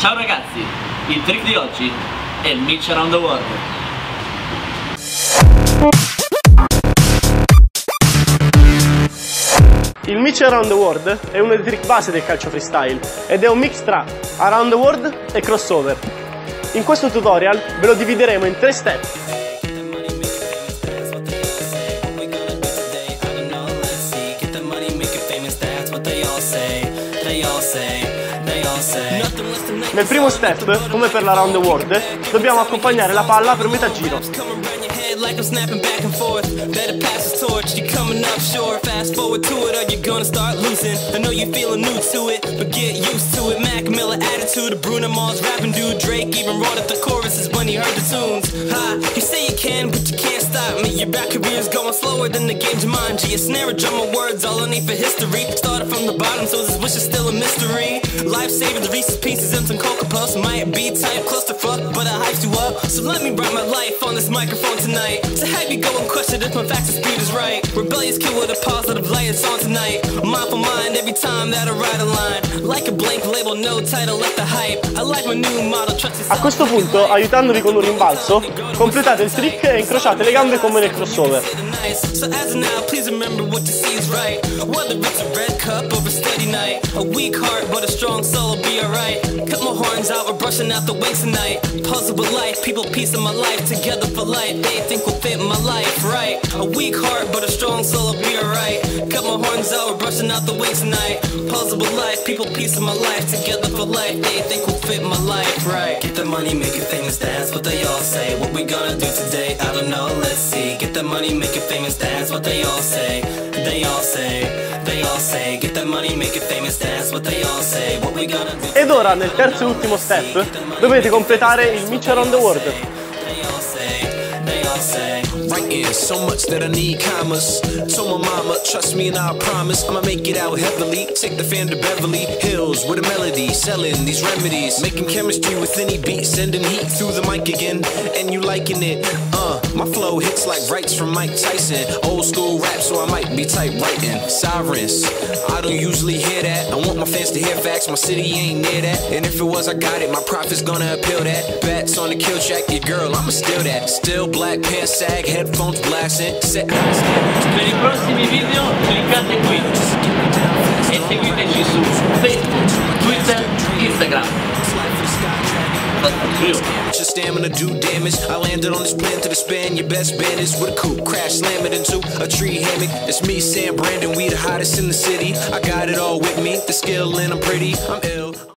Ciao ragazzi, il trick di oggi è il Mitch Around the World. Il Mitch Around the World è uno dei trick base del calcio freestyle ed è un mix tra Around the World e crossover. In questo tutorial ve lo divideremo in tre step. Nel primo step, come per la Round World, dobbiamo accompagnare la palla per metà giro. Like I'm snapping back and forth. Better pass the torch, you're coming up short. Fast forward to it, or you're gonna start losing. I know you're feeling new to it, but get used to it. Mac Miller attitude, Bruno Mars rapping dude. Drake even wrote up the choruses when he heard the tunes. Ha, you say you can, but you can't stop me. Your back career's going slower than the game Jumanji. A snare, a drum of words, all I need for history. Started from the bottom, so this wish is still a mystery. Life saving, the Reese's Pieces and some Cocoa Puffs. Might be type clusterfuck, but I hyped you up. So let me write my life on this microphone tonight night. So have you go and question if my facts and speed is right. Rebellious kid with a positive light, it's on tonight. Mindful mind every time that I write a line. Like a blank label, no title, let the hype. I like my new model, trust A questo punto, aiutandovi con un rimbalzo, completate il trick e incrociate le gambe come nel crossover. So as of now, please remember what you see is right. Whether it's a red cup or a steady night. A weak heart, but a strong soul will be alright. Cut my horns out, we're brushing out the wings tonight. Puzzle with life, people piece of my life together for life. They think will fit my life, right? A weak heart, but a strong soul will be. Horns out, we're brushing out the wings tonight. With life, people piece of my life together for life. They think will fit my life, right? Get the money, make it famous, that's what they all say. What we gonna do today? I don't know, let's see. Get the money, make it famous, that's what they all say. They all say, they all say. Get the money, make it famous, that's what they all say. What we gonna do Ed ora, nel terzo e ultimo step, dovete completare il Mitchy Around the World. Writing so much that I need commas. Told my mama, trust me and I promise I'ma make it out heavily. Take the fan to Beverly Hills with a melody, selling these remedies, making chemistry with any beat, sending heat through the mic again, and you liking it. Uh, my flow hits like rights from Mike Tyson. Old school rap, so I might be typewriting. Sirens, I don't usually hear that. I want my fans to hear facts. My city ain't near that, and if it was, I got it. My profit's gonna appeal that. Bats on the kill track, your girl, I'ma steal that. Still black pants sag, headphones blasting. Set high standards. Per i prossimi video cliccate qui e seguiteci su Facebook, Twitter, Instagram. Your stamina do damage. I landed on this plan to span your best bandits with a coupe. Crash, slam it into a tree hammock. It's me, Sam Brandon. We the hottest in the city. I got it all with me. The skill and I'm pretty. I'm ill.